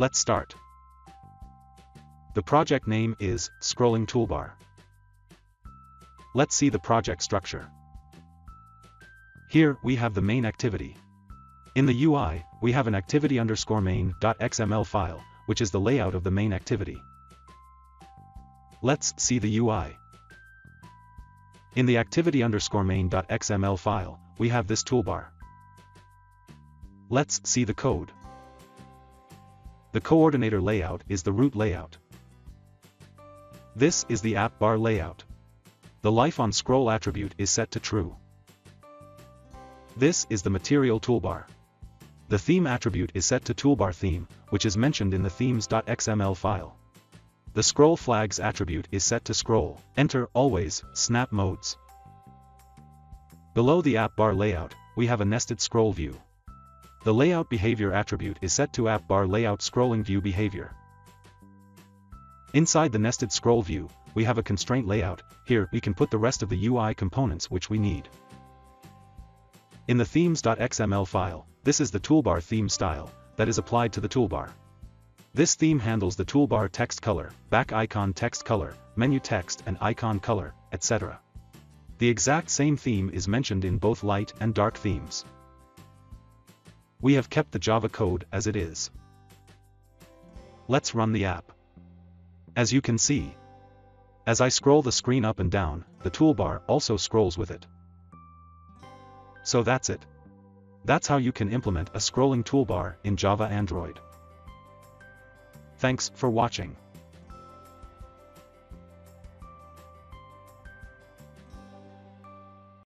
Let's start. The project name is Scrolling Toolbar. Let's see the project structure. Here, we have the main activity. In the UI, we have an activity underscore main.xml file, which is the layout of the main activity. Let's see the UI. In the activity underscore main.xml file, we have this toolbar. Let's see the code. The coordinator layout is the root layout. This is the app bar layout. The lift on scroll attribute is set to true. This is the material toolbar. The theme attribute is set to toolbar theme, which is mentioned in the themes.xml file. The scroll flags attribute is set to scroll, enter, always, snap modes. Below the app bar layout, we have a nested scroll view. The layout behavior attribute is set to app bar layout scrolling view behavior. Inside the nested scroll view, we have a constraint layout, here we can put the rest of the UI components which we need. In the themes.xml file, this is the toolbar theme style, that is applied to the toolbar. This theme handles the toolbar text color, back icon text color, menu text and icon color, etc. The exact same theme is mentioned in both light and dark themes. We have kept the Java code as it is. Let's run the app. As you can see, as I scroll the screen up and down, the toolbar also scrolls with it. So that's it. That's how you can implement a scrolling toolbar in Java Android. Thanks for watching.